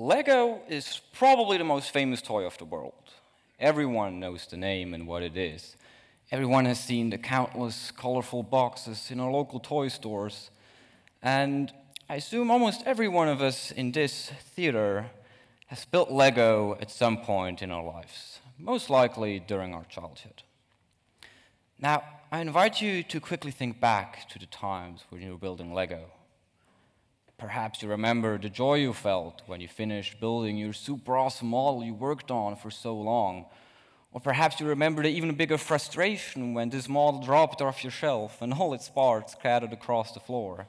Lego is probably the most famous toy of the world. Everyone knows the name and what it is. Everyone has seen the countless colorful boxes in our local toy stores. And I assume almost every one of us in this theater has built Lego at some point in our lives, most likely during our childhood. Now, I invite you to quickly think back to the times when you were building Lego. Perhaps you remember the joy you felt when you finished building your super awesome model you worked on for so long. Or perhaps you remember the even bigger frustration when this model dropped off your shelf and all its parts scattered across the floor.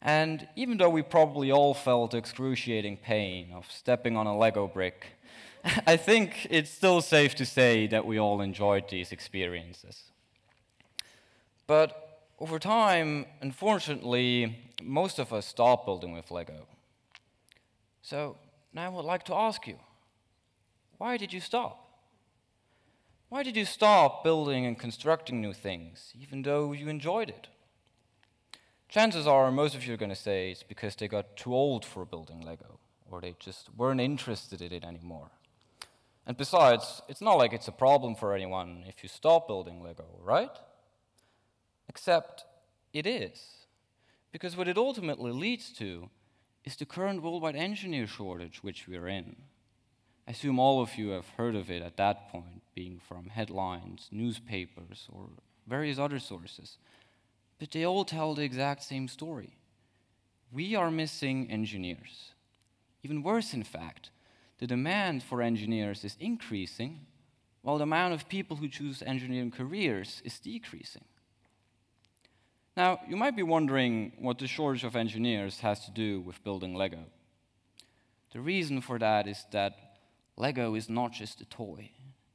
And even though we probably all felt the excruciating pain of stepping on a Lego brick, I think it's still safe to say that we all enjoyed these experiences. But over time, unfortunately, most of us stop building with Lego. So now I would like to ask you, why did you stop? Why did you stop building and constructing new things, even though you enjoyed it? Chances are most of you are going to say it's because they got too old for building Lego, or they just weren't interested in it anymore. And besides, it's not like it's a problem for anyone if you stop building Lego, right? Except it is. Because what it ultimately leads to is the current worldwide engineer shortage which we're in. I assume all of you have heard of it at that point, being from headlines, newspapers, or various other sources. But they all tell the exact same story. We are missing engineers. Even worse, in fact, the demand for engineers is increasing, while the amount of people who choose engineering careers is decreasing. Now, you might be wondering what the shortage of engineers has to do with building Lego. The reason for that is that Lego is not just a toy.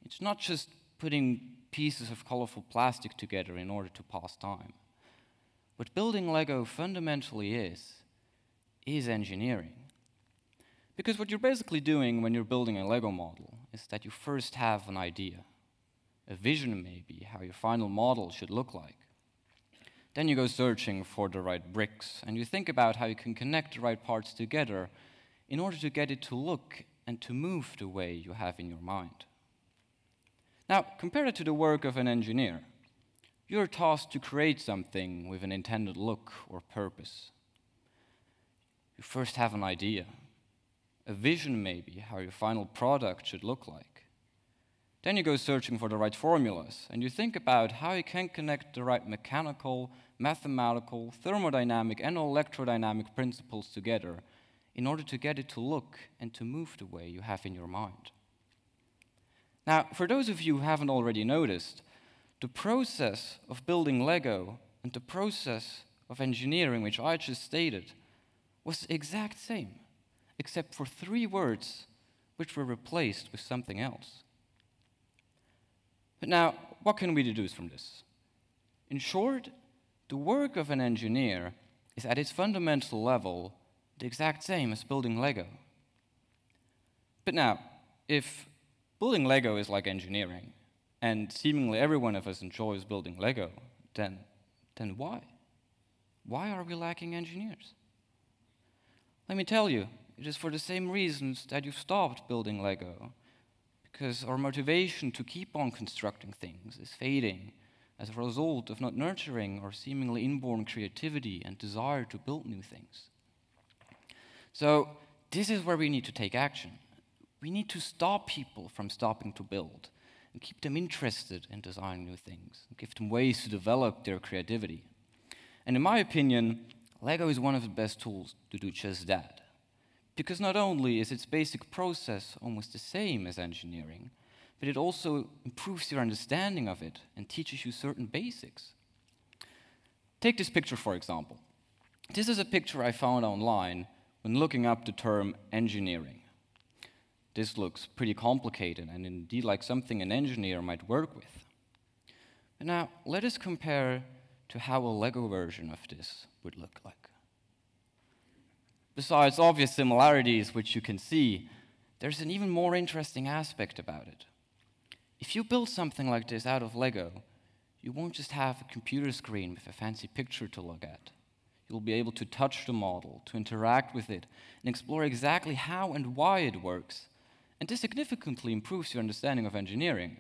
It's not just putting pieces of colorful plastic together in order to pass time. What building Lego fundamentally is, is engineering. Because what you're basically doing when you're building a Lego model is that you first have an idea, a vision maybe, how your final model should look like. Then you go searching for the right bricks, and you think about how you can connect the right parts together in order to get it to look and to move the way you have in your mind. Now, compare it to the work of an engineer. You're tasked to create something with an intended look or purpose. You first have an idea, a vision maybe, how your final product should look like. Then you go searching for the right formulas, and you think about how you can connect the right mechanical, mathematical, thermodynamic, and electrodynamic principles together in order to get it to look and to move the way you have in your mind. Now, for those of you who haven't already noticed, the process of building Lego and the process of engineering, which I just stated, was the exact same, except for three words which were replaced with something else. But now, what can we deduce from this? In short, the work of an engineer is at its fundamental level the exact same as building Lego. But now, if building Lego is like engineering, and seemingly every one of us enjoys building Lego, then, then why? Why are we lacking engineers? Let me tell you, it is for the same reasons that you've stopped building Lego because our motivation to keep on constructing things is fading as a result of not nurturing our seemingly inborn creativity and desire to build new things. So, this is where we need to take action. We need to stop people from stopping to build and keep them interested in designing new things and give them ways to develop their creativity. And in my opinion, Lego is one of the best tools to do just that. Because not only is its basic process almost the same as engineering, but it also improves your understanding of it and teaches you certain basics. Take this picture, for example. This is a picture I found online when looking up the term engineering. This looks pretty complicated and indeed like something an engineer might work with. Now, let us compare to how a Lego version of this would look like. Besides obvious similarities which you can see, there's an even more interesting aspect about it. If you build something like this out of Lego, you won't just have a computer screen with a fancy picture to look at. You'll be able to touch the model, to interact with it, and explore exactly how and why it works. And this significantly improves your understanding of engineering.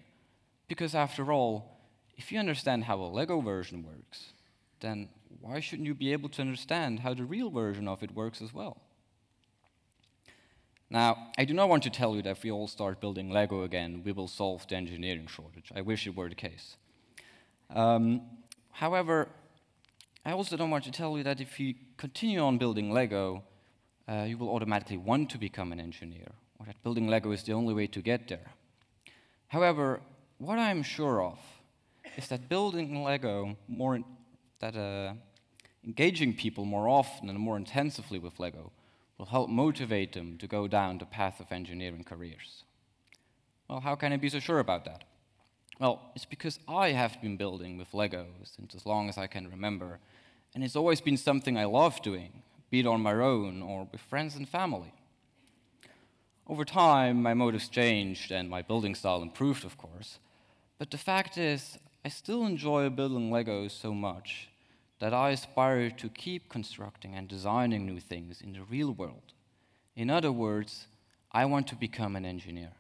Because after all, if you understand how a Lego version works, then why shouldn't you be able to understand how the real version of it works as well? Now, I do not want to tell you that if we all start building Lego again, we will solve the engineering shortage. I wish it were the case. Um, however, I also don't want to tell you that if you continue on building Lego, uh, you will automatically want to become an engineer, or that building Lego is the only way to get there. However, what I'm sure of is that building Lego more, that uh, engaging people more often and more intensively with Lego will help motivate them to go down the path of engineering careers. Well, how can I be so sure about that? Well, it's because I have been building with Lego since as long as I can remember, and it's always been something I love doing, be it on my own or with friends and family. Over time, my motives changed and my building style improved, of course, but the fact is, I still enjoy building Legos so much that I aspire to keep constructing and designing new things in the real world. In other words, I want to become an engineer.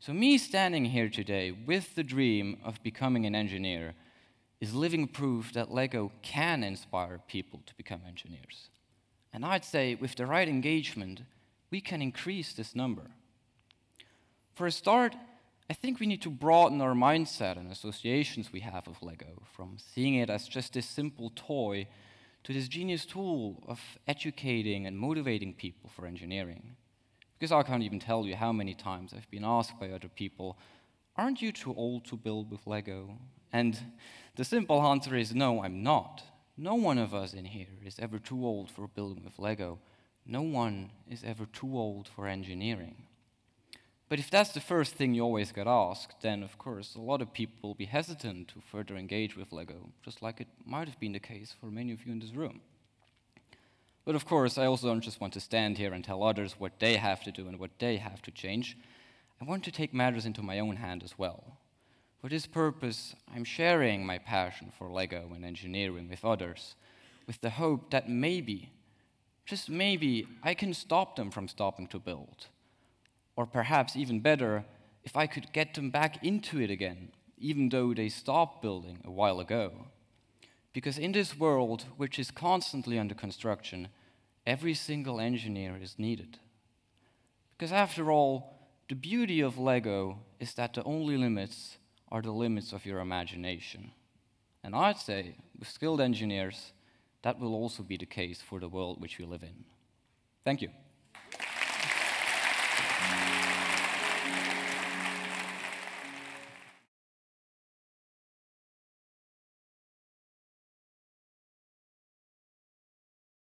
So, me standing here today with the dream of becoming an engineer is living proof that LEGO can inspire people to become engineers. And I'd say with the right engagement, we can increase this number. For a start, I think we need to broaden our mindset and associations we have with Lego, from seeing it as just this simple toy to this genius tool of educating and motivating people for engineering. Because I can't even tell you how many times I've been asked by other people, Aren't you too old to build with Lego? And the simple answer is no, I'm not. No one of us in here is ever too old for building with Lego. No one is ever too old for engineering. But if that's the first thing you always get asked, then of course a lot of people will be hesitant to further engage with Lego, just like it might have been the case for many of you in this room. But of course, I also don't just want to stand here and tell others what they have to do and what they have to change. I want to take matters into my own hand as well. For this purpose, I'm sharing my passion for Lego and engineering with others, with the hope that maybe, just maybe, I can stop them from stopping to build or perhaps even better, if I could get them back into it again, even though they stopped building a while ago. Because in this world, which is constantly under construction, every single engineer is needed. Because after all, the beauty of Lego is that the only limits are the limits of your imagination. And I'd say, with skilled engineers, that will also be the case for the world which we live in. Thank you. Amen.